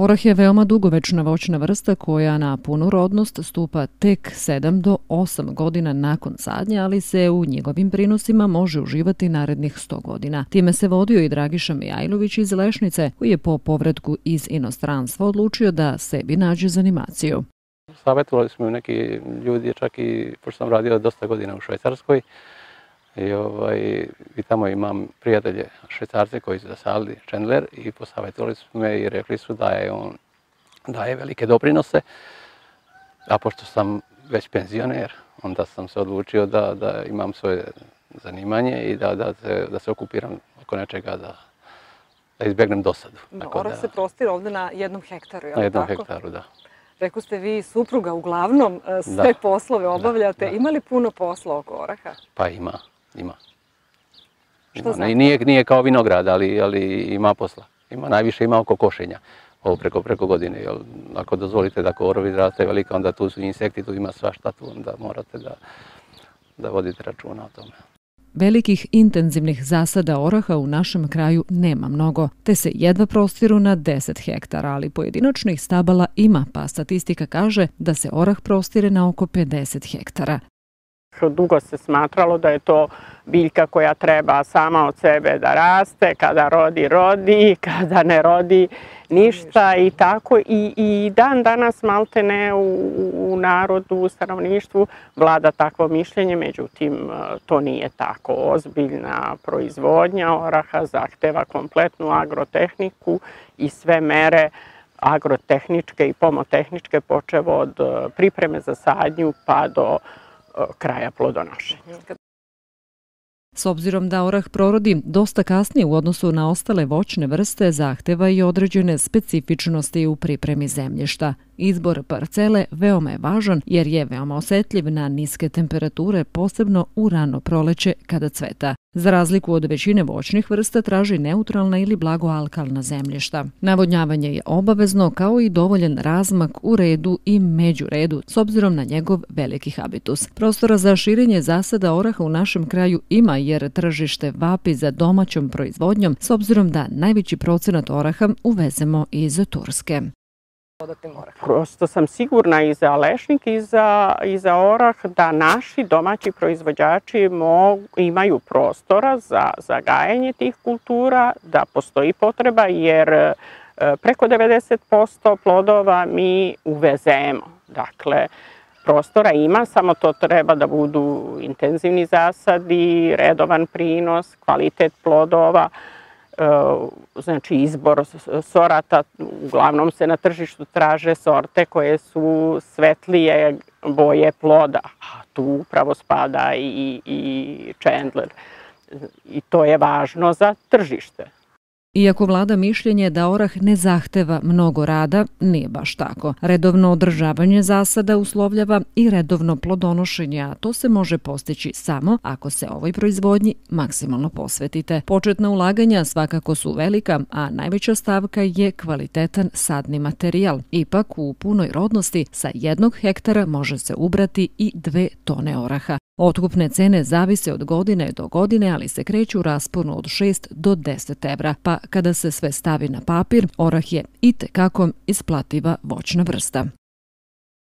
Orah je veoma dugovečna voćna vrsta koja na punu rodnost stupa tek 7 do 8 godina nakon sadnje, ali se u njegovim prinosima može uživati narednih 100 godina. Time se vodio i Dragiša Mijajlović iz Lešnice, koji je po povredku iz inostranstva odlučio da sebi nađe zanimaciju. Savjetovali smo neki ljudi, čak i, pošto sam radio dosta godina u Švajcarskoj, i, ovaj, i tamo imam prijatelje švajcarce koji su zasadili Chandler i posavjetovali su me i rekli su da je on daje velike doprinose. A pošto sam već penzioner, onda sam se odlučio da, da imam svoje zanimanje i da, da, se, da se okupiram oko nečega da, da izbjegnem dosadu. Da, Orah se prostira ovde na jednom hektaru, je Na jednom tako? hektaru, da. Rekao ste vi supruga uglavnom e, sve Da. poslove obavljate. Da, da. Ima li puno posla oko oraha? Pa ima, ima. Što Ima. znači? Nije, nije kao vinograd, ali, ali ima posla. Ima, najviše ima oko košenja. Ovo preko, preko godine. Jel, ako dozvolite da korov izraste velika, onda tu su insekti, tu ima svašta tu, onda morate da, da vodite računa o tome. Velikih intenzivnih zasada oraha u našem kraju nema mnogo, te se jedva prostiru na 10 hektara, ali pojedinačnih stabala ima, pa statistika kaže da se orah prostire na oko 50 hektara. Dugo se smatralo da je to biljka koja treba sama od sebe da raste, kada rodi, rodi, kada ne rodi ništa i tako. I, i dan danas malte ne u, u narodu, u stanovništvu vlada takvo mišljenje, međutim e, to nije tako. Ozbiljna proizvodnja oraha zahteva kompletnu agrotehniku i sve mere agrotehničke i pomotehničke počevo od e, pripreme za sadnju pa do kraja plodonošenja. S obzirom da orah prorodi dosta kasnije u odnosu na ostale voćne vrste, zahteva i određene specifičnosti u pripremi zemljišta. Izbor parcele veoma je važan jer je veoma osetljiv na niske temperature, posebno u rano proleće kada cveta. Za razliku od većine voćnih vrsta traži neutralna ili blago alkalna zemljišta. Navodnjavanje je obavezno kao i dovoljen razmak u redu i među redu s obzirom na njegov veliki habitus. Prostora za širenje zasada oraha u našem kraju ima jer tržište vapi za domaćom proizvodnjom s obzirom da najveći procenat oraha uvezemo iz Turske. Dodatnim orah. Prosto sam sigurna i za lešnik i za, i za orah da naši domaći proizvođači mogu, imaju prostora za, za gajanje tih kultura, da postoji potreba jer e, preko 90% plodova mi uvezemo. Dakle, prostora ima, samo to treba da budu intenzivni zasadi, redovan prinos, kvalitet plodova, znači izbor sorata, uglavnom se na tržištu traže sorte koje su svetlije boje ploda, a tu upravo spada i, i Chandler. I to je važno za tržište. Iako vlada mišljenje da orah ne zahteva mnogo rada, nije baš tako. Redovno održavanje zasada uslovljava i redovno plodonošenje, a to se može postići samo ako se ovoj proizvodnji maksimalno posvetite. Početna ulaganja svakako su velika, a najveća stavka je kvalitetan sadni materijal. Ipak u punoj rodnosti sa jednog hektara može se ubrati i dve tone oraha. Otkupne cene zavise od godine do godine, ali se kreću u rasponu od 6 do 10 evra, pa kada se sve stavi na papir, orah je i tekako isplativa voćna vrsta.